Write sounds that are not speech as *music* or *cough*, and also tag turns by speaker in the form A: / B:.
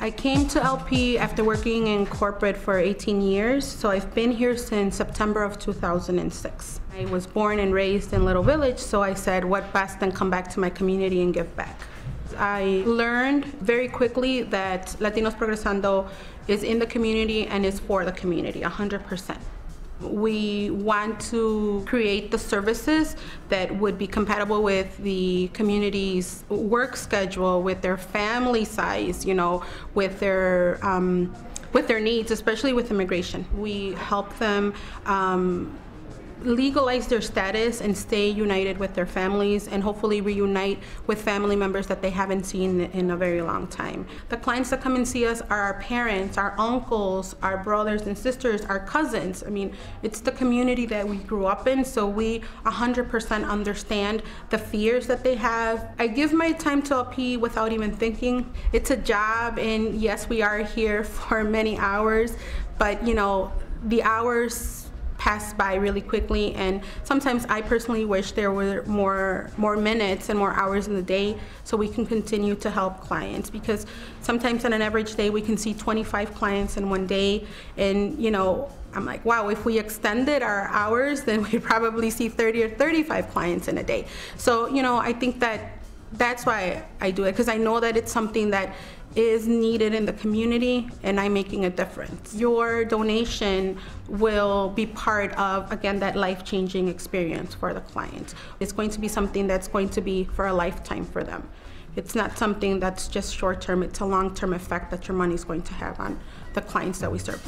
A: I came to LP after working in corporate for 18 years, so I've been here since September of 2006. I was born and raised in Little Village, so I said, what best than come back to my community and give back. I learned very quickly that Latinos Progresando is in the community and is for the community, 100%. We want to create the services that would be compatible with the community's work schedule, with their family size, you know, with their um, with their needs, especially with immigration. We help them um, legalize their status and stay united with their families and hopefully reunite with family members that they haven't seen in a very long time. The clients that come and see us are our parents, our uncles, our brothers and sisters, our cousins. I mean, it's the community that we grew up in, so we 100% understand the fears that they have. I give my time to LP without even thinking. It's a job, and yes, we are here *laughs* for many hours, but you know, the hours pass by really quickly and sometimes I personally wish there were more more minutes and more hours in the day so we can continue to help clients because sometimes on an average day we can see 25 clients in one day and you know I'm like wow if we extended our hours then *laughs* we'd probably see 30 or 35 clients in a day. So you know I think that that's why I do it because I know that it's something that is needed in the community and I'm making a difference. Your donation will be part of, again, that life-changing experience for the client. It's going to be something that's going to be for a lifetime for them. It's not something that's just short-term, it's a long-term effect that your money is going to have on the clients that we serve.